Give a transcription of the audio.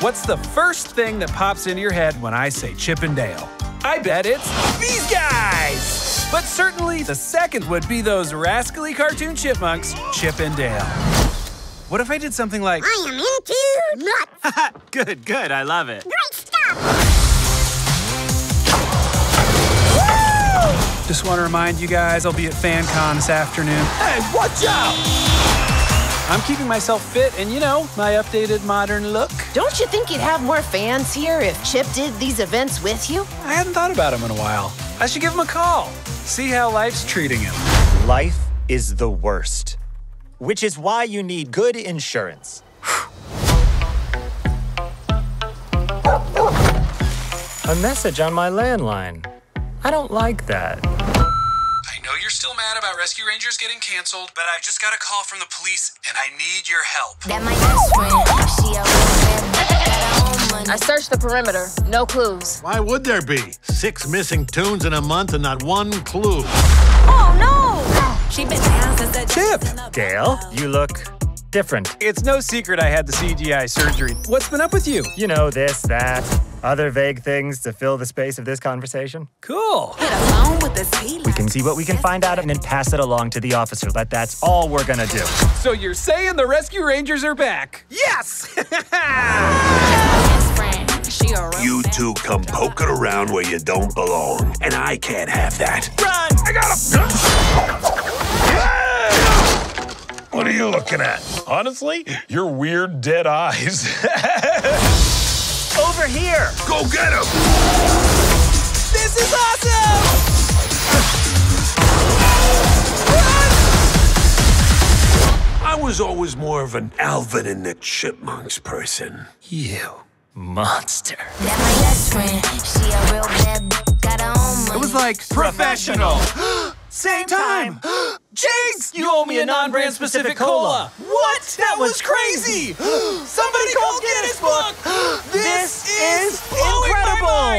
What's the first thing that pops into your head when I say Chip and Dale? I bet it's these guys! But certainly the second would be those rascally cartoon chipmunks, Chip and Dale. What if I did something like, I am into nuts. good, good, I love it. Great stuff. Just want to remind you guys I'll be at FanCon this afternoon. Hey, watch out! I'm keeping myself fit and, you know, my updated modern look. Don't you think you'd have more fans here if Chip did these events with you? I hadn't thought about him in a while. I should give him a call, see how life's treating him. Life is the worst, which is why you need good insurance. A message on my landline. I don't like that. I know you're still mad about Rescue Rangers getting canceled, but I've just got a call from the police and I need your help. That my best friend, she a real bad bitch, got her own money. I searched the perimeter. No clues. Why would there be? Six missing tunes in a month and not one clue. Oh no! She been down since the Chip! Dale, you look different. It's no secret I had the CGI surgery. What's been up with you? You know, this, that, other vague things to fill the space of this conversation. Cool. Hit a with the tea We can see what we can find out and then pass it along to the officer. But that's all we're gonna do. So you're saying the Rescue Rangers are back? Yes! best friend. She a real You two come poking around where you don't belong, and I can't have that. Run! I got him! What are you looking at? Honestly, your weird dead eyes. Over here! Go get him! this is awesome! I was always more of an Alvin and the Chipmunks person. You. Monster. That my best friend. She a real bad got her own. It was like professional. Same time. Jinx, you owe me a non-brand specific cola. What? That was crazy. Somebody call Guinness Book. This is incredible.